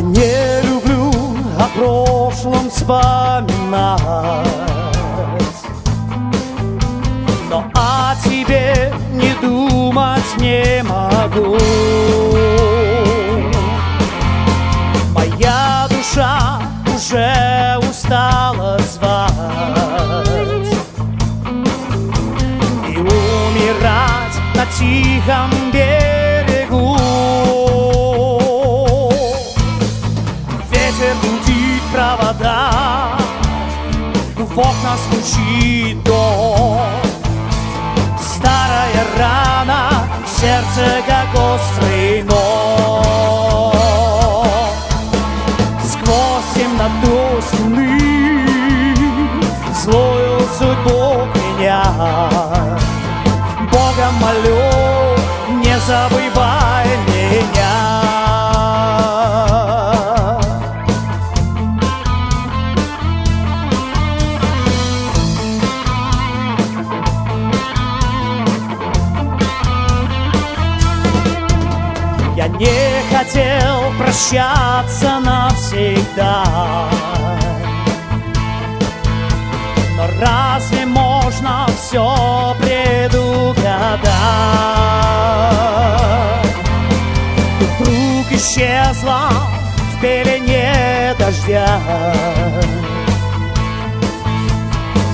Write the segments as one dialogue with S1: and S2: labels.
S1: Я не люблю о прошлом вспоминать. Но о тебе не думать не могу. Моя душа уже устала звать. И умирать на тихом берегу В окна стучит дождь. Старая рана в сердце, как острый нож. Сквозь темноту стены Злую судьбу меня хотел прощаться навсегда. Но разве можно все предугадать? Вдруг исчезла в пелене дождя.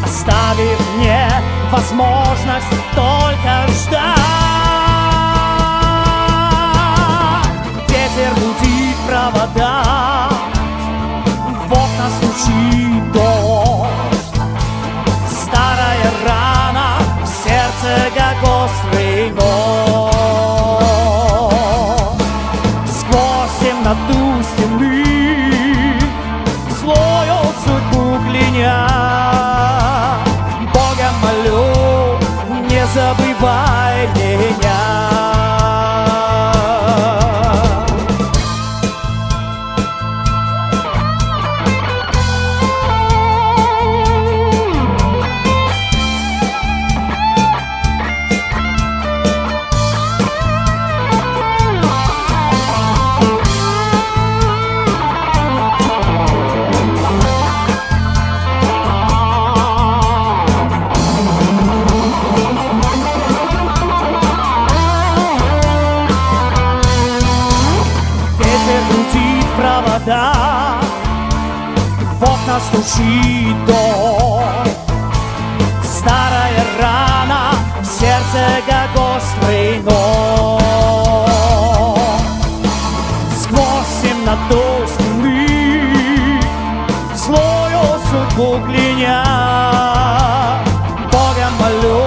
S1: Оставив мне возможность только ждать Сквозь темноту провода. В окна стучит дождь Старая рана в сердце, как острый нож Сквозь темноту стены Злою судьбу кляня Бога молю,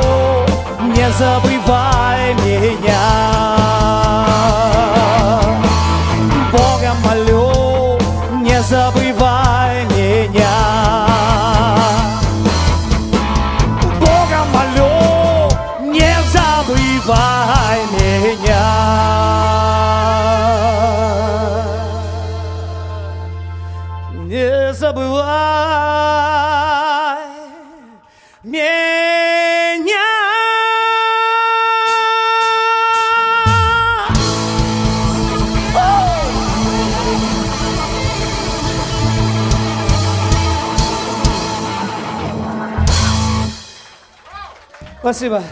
S1: не забывай меня забывай меня. Бога молю, не забывай меня. Не забывай Спасибо.